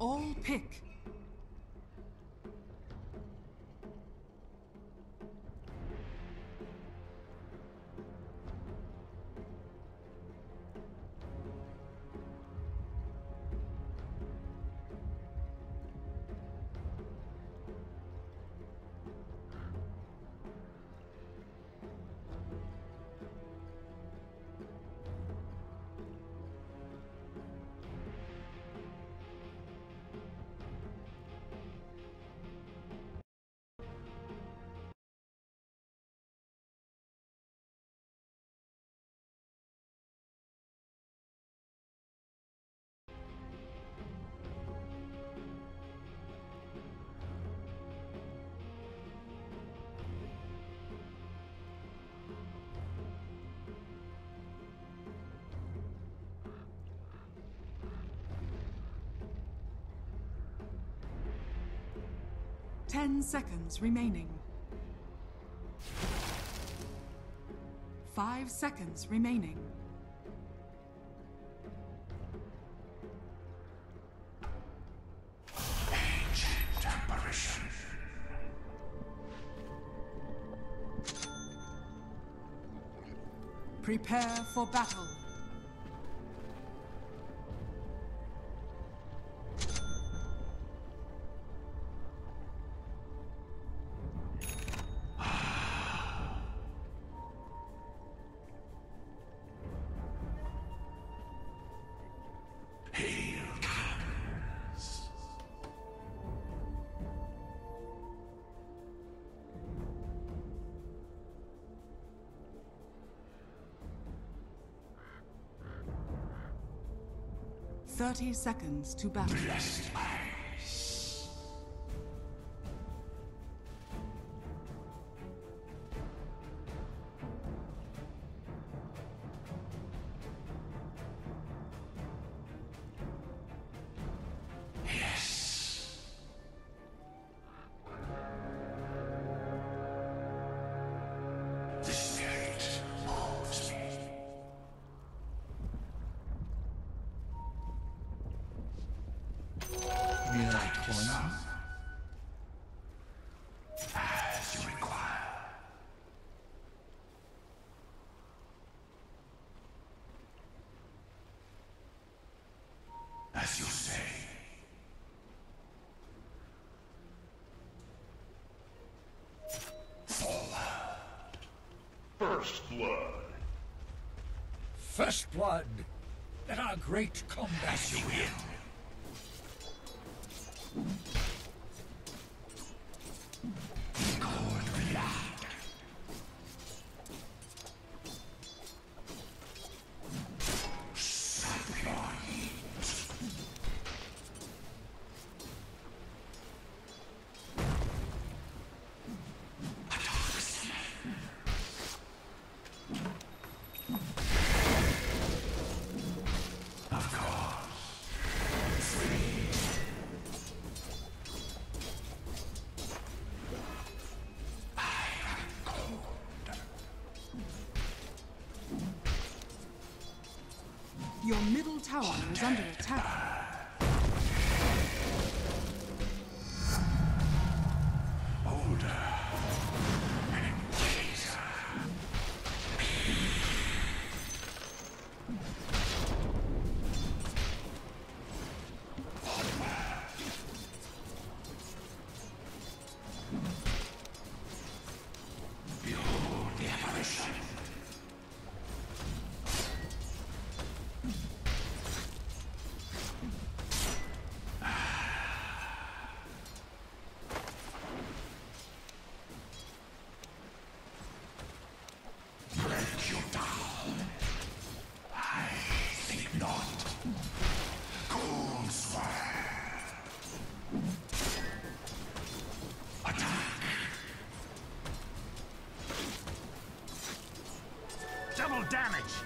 All pick. Ten seconds remaining. Five seconds remaining. Prepare for battle. 30 seconds to battle. Blessed Night one. As you require. As you say. First blood. First blood. Let our great combat As you begin. Thank you.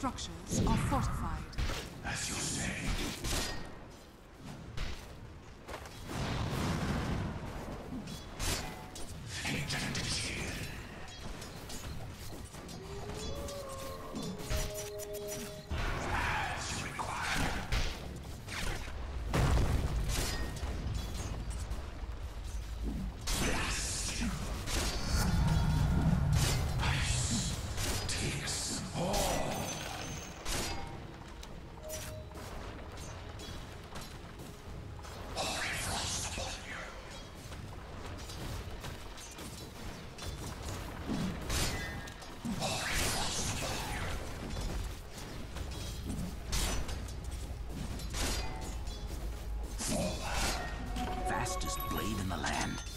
structures are fortified. As you say.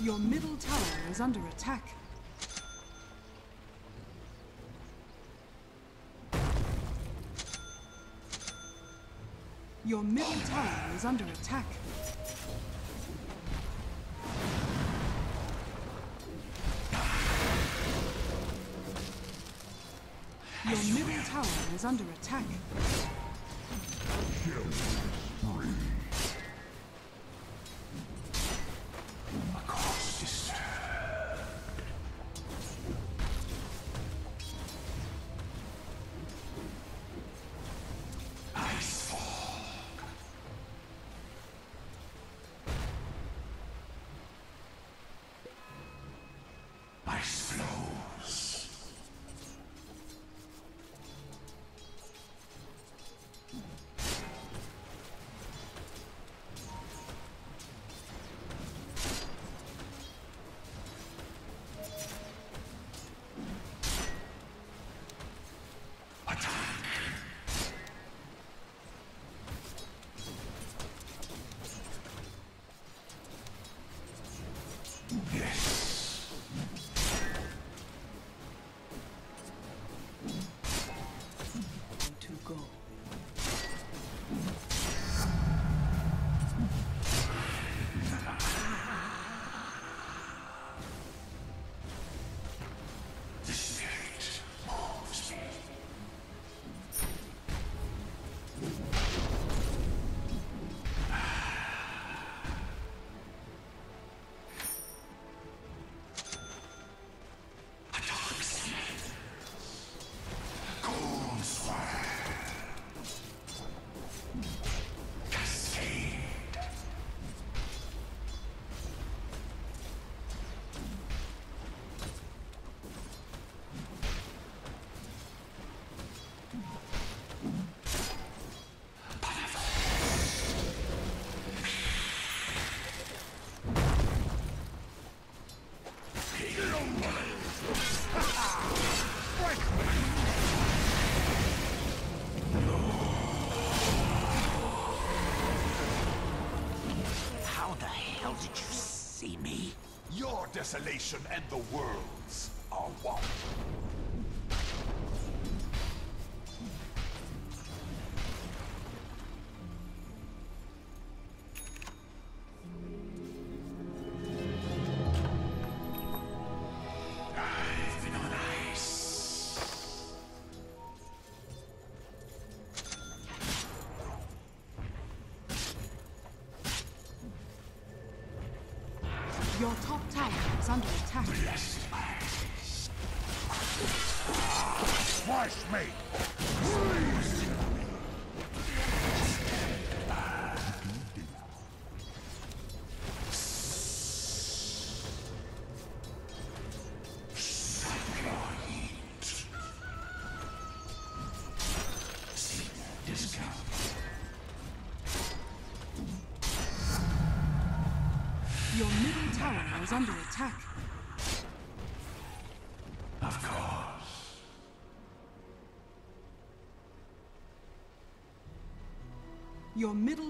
Your middle tower is under attack. Your middle tower is under attack. desolation and the world. Your top tank is under attack. Smash me!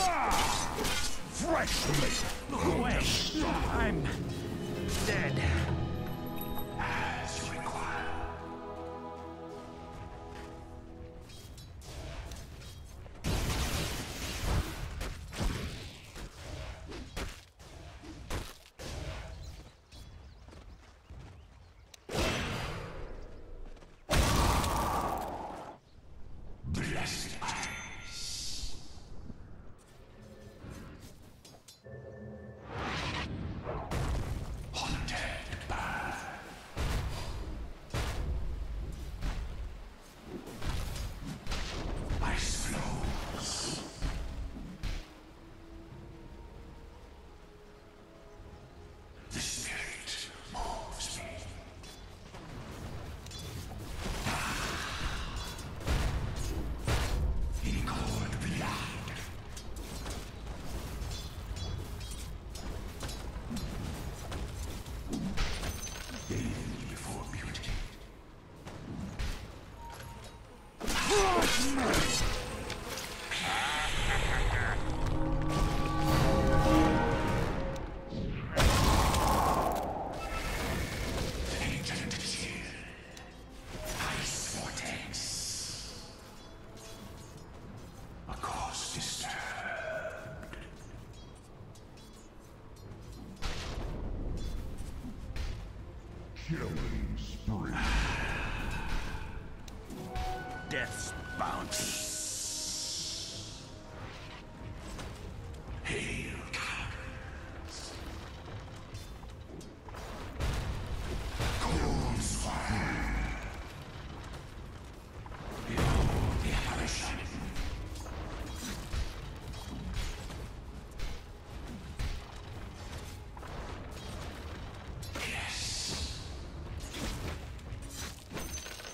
Ah! Fresh meat! Look away! I'm dead.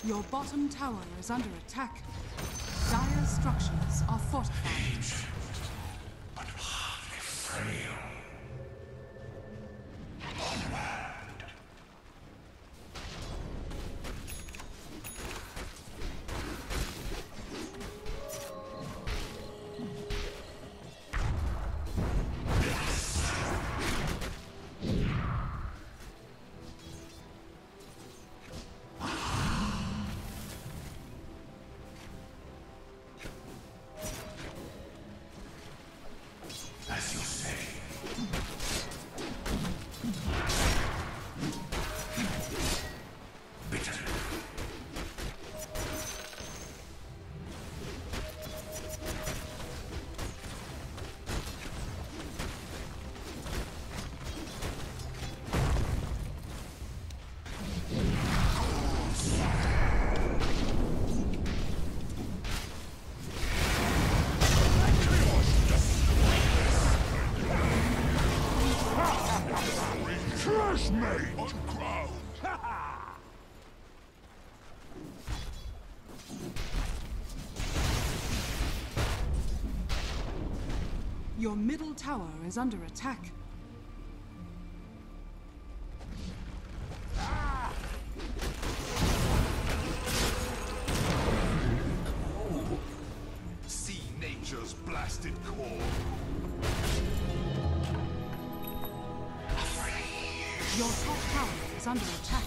Your bottom tower is under attack. Dire structures are fortified. Your middle tower is under attack. See nature's blasted core. Your top tower is under attack.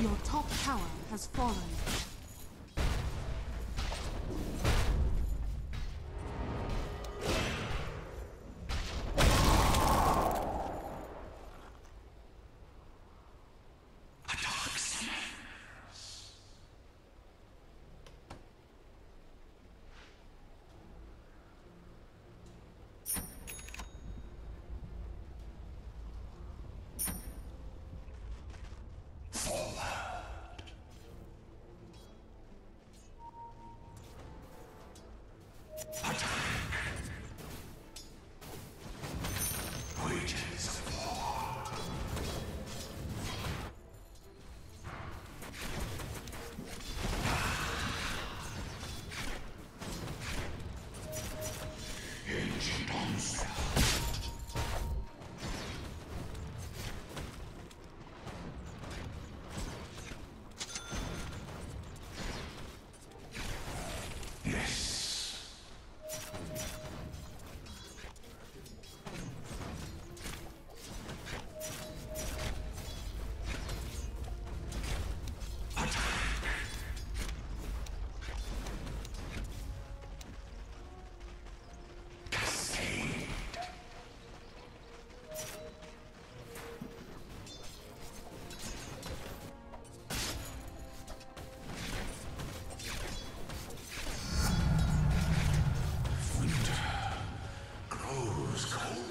Your top tower has fallen.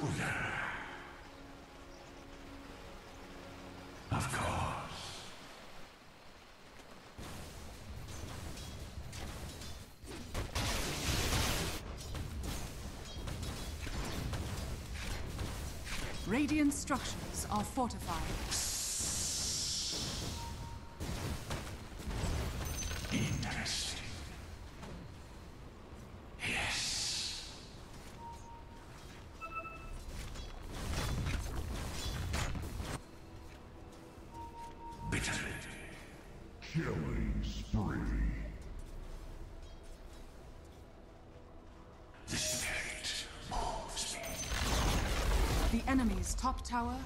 Of course. Radiant structures are fortified.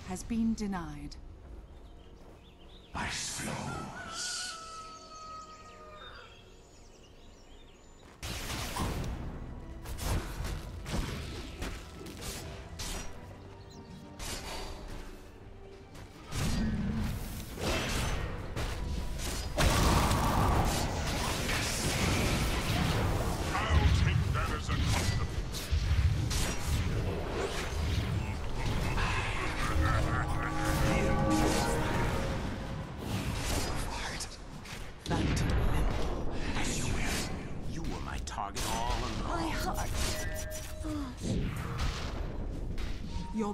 has been denied.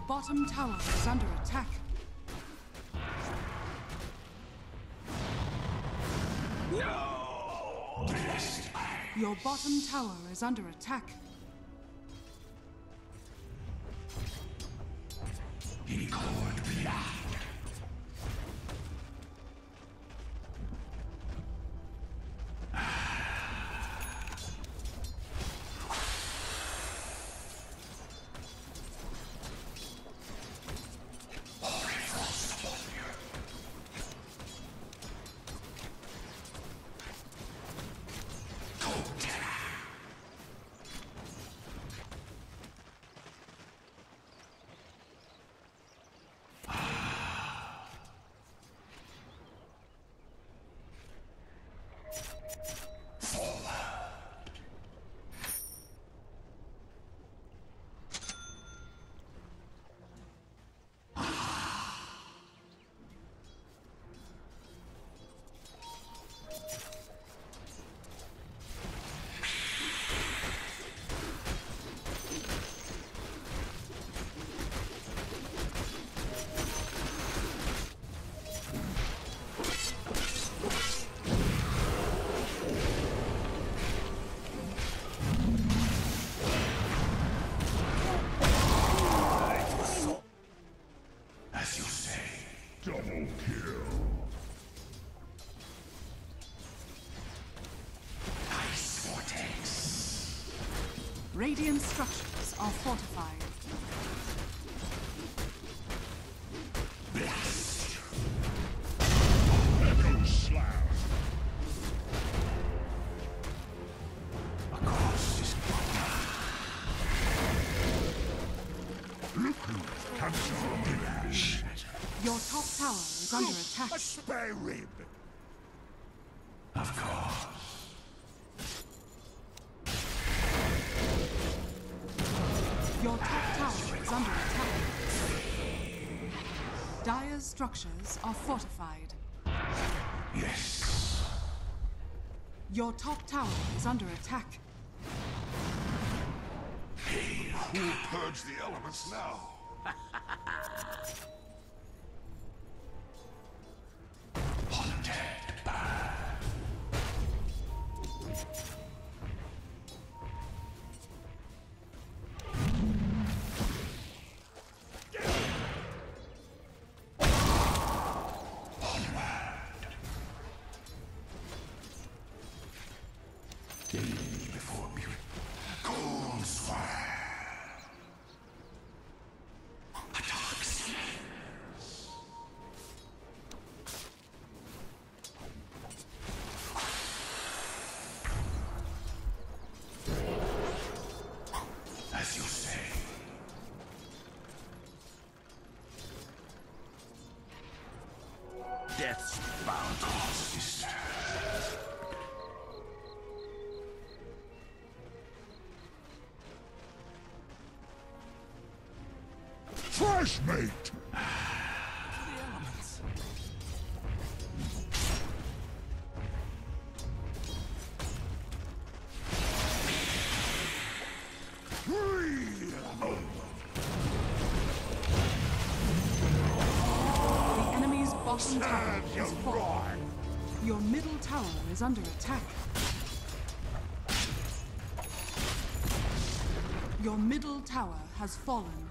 bottom tower is under attack. No! Your bottom tower is under attack. Radiant structures are fortified. Blast! Your top tower is under attack. A spare rib! Dire's structures are fortified. Yes. Your top tower is under attack. Who'll purge the elements now? Haunted right! Your middle tower is under attack. Your middle tower has fallen.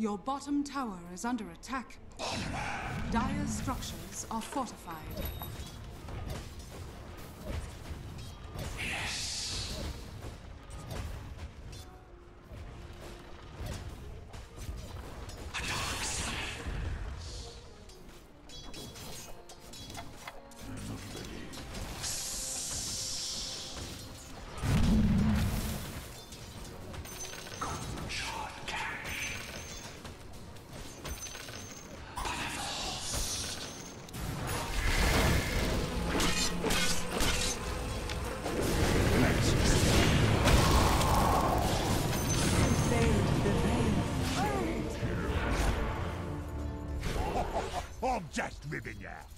Your bottom tower is under attack. Dire structures are fortified. Ribbing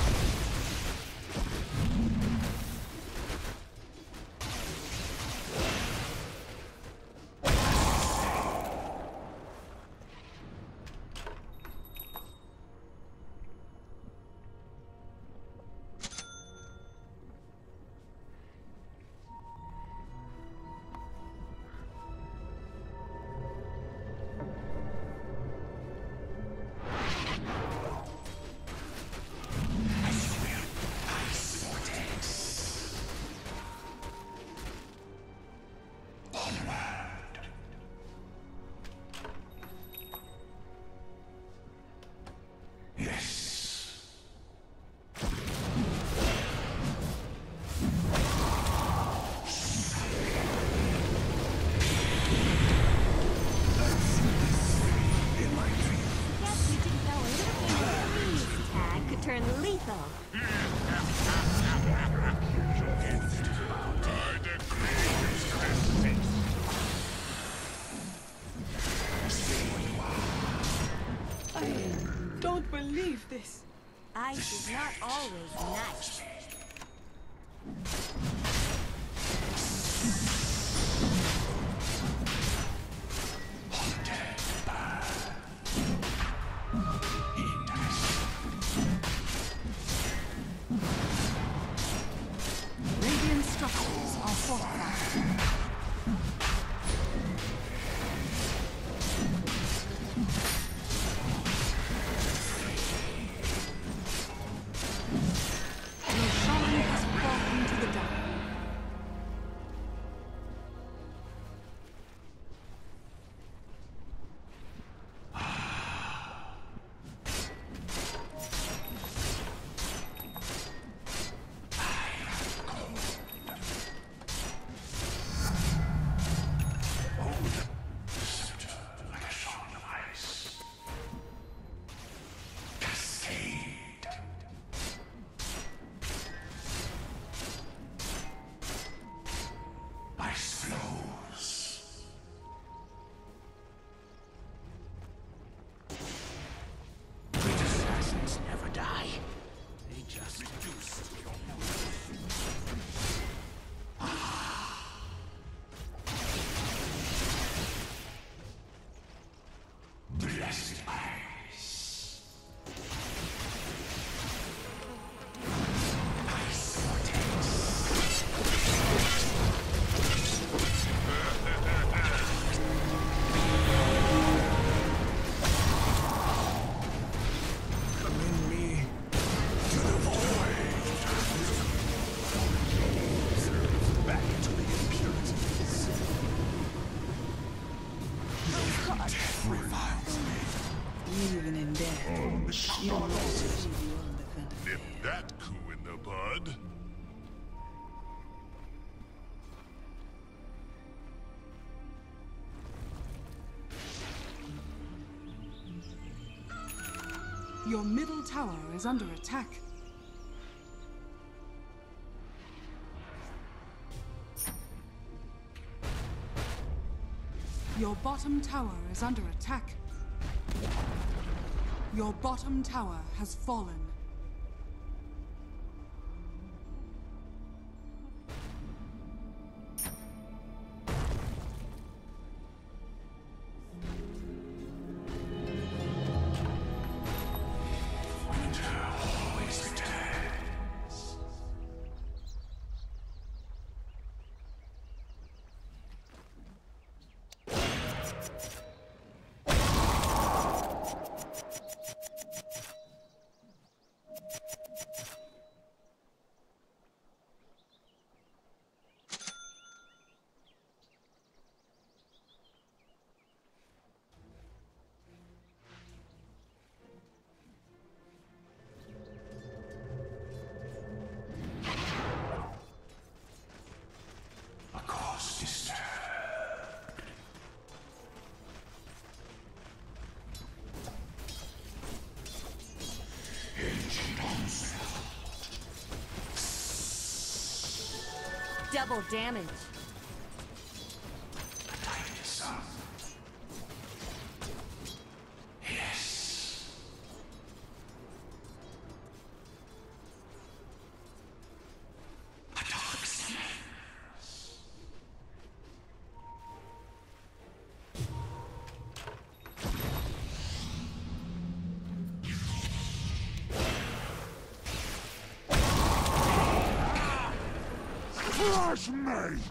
Your middle tower is under attack. Your bottom tower is under attack. Your bottom tower has fallen. double damage. Crush me!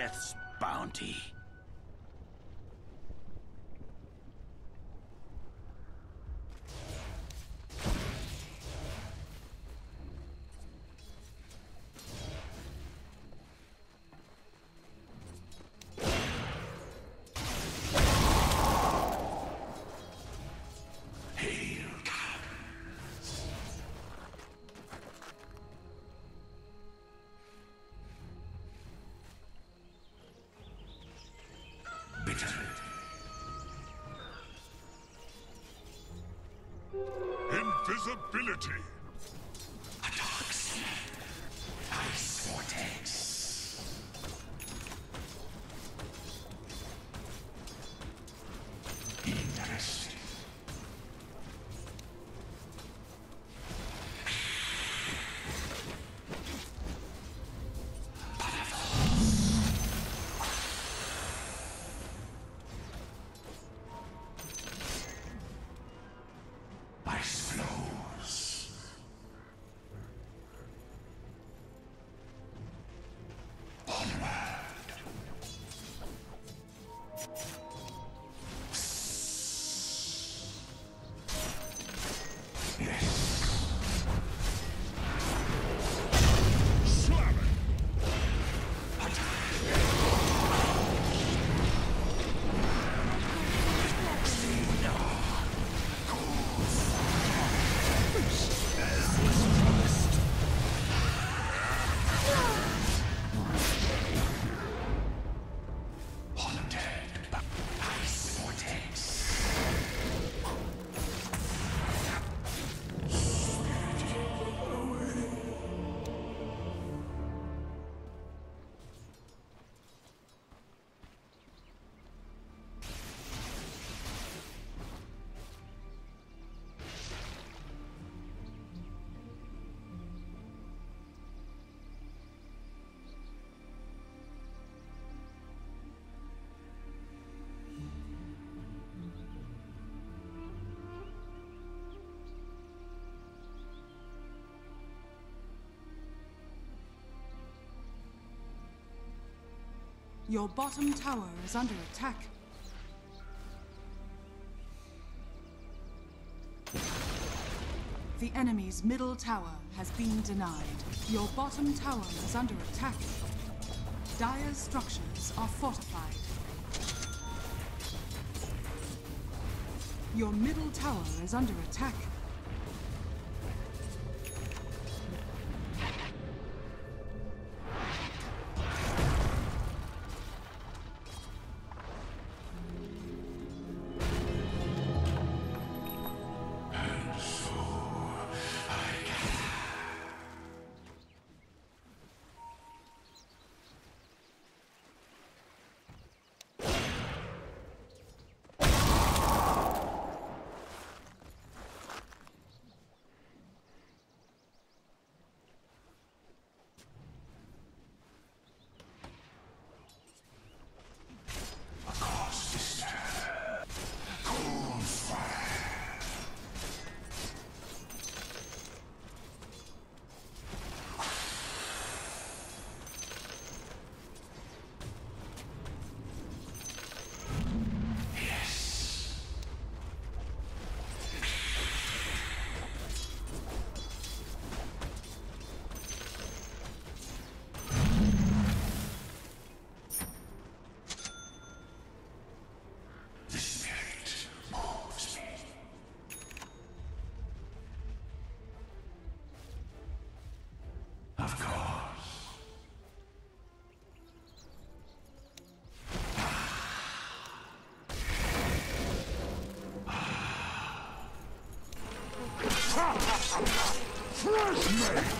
Death's bounty. Invisibility. Your bottom tower is under attack. The enemy's middle tower has been denied. Your bottom tower is under attack. Dire's structures are fortified. Your middle tower is under attack. Fresh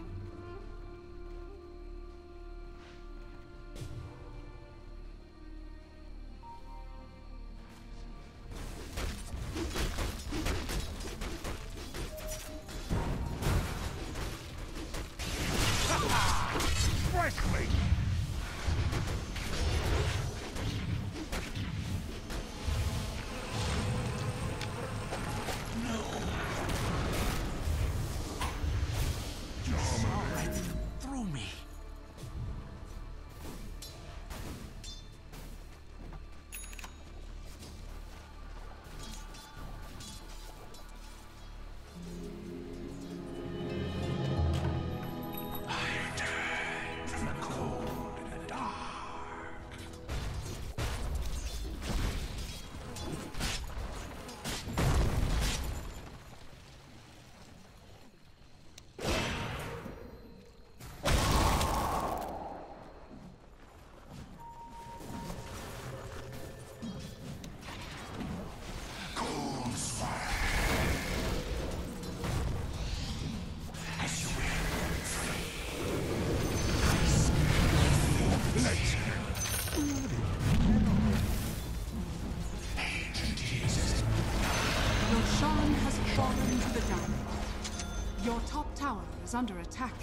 Under attack.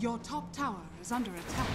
Your top tower is under attack.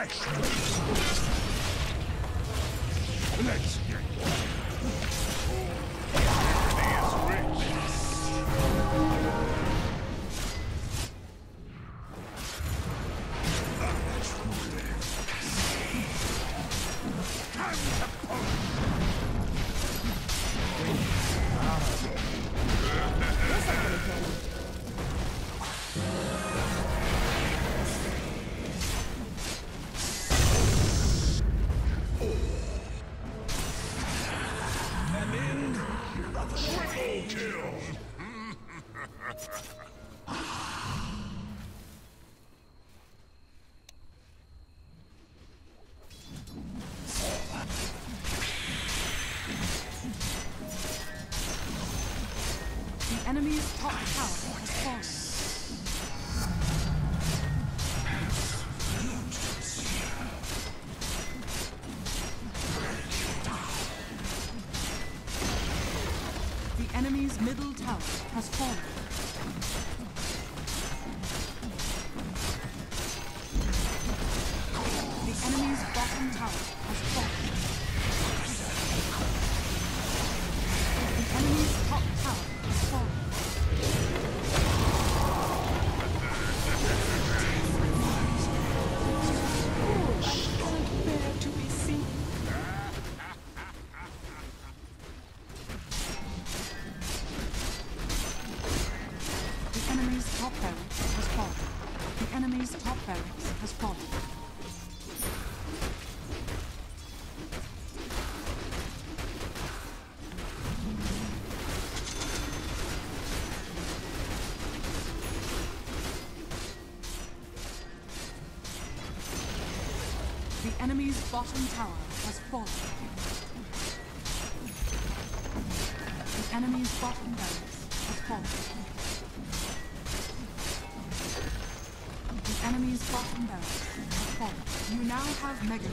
Fresh enemy's top tower has fallen. bottom tower has fallen. The enemy's bottom barracks has fallen. The enemy's bottom barracks has fallen. You now have Mega